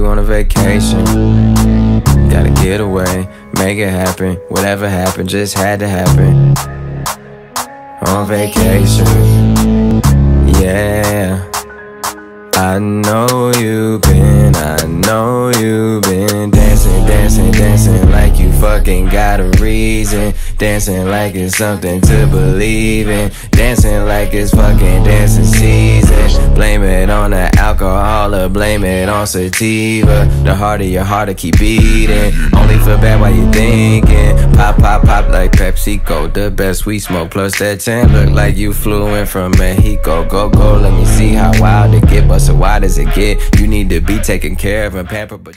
On a vacation. Gotta get away, make it happen. Whatever happened, just had to happen. On vacation. Yeah. I know you've been, I know you've been dancing, dancing, dancing like you fucking got a reason. Dancing like it's something to believe in. Dancing like it's fucking dancing season. Blame it on the alcohol or blame it on sativa. The harder your heart to keep beating. Only feel bad while you thinking. Pop, pop, pop like PepsiCo. The best we smoke. Plus that tan look like you flew in from Mexico. Go, go, let me see how wild it get. But so why does it get? You need to be taken care of and pampered. But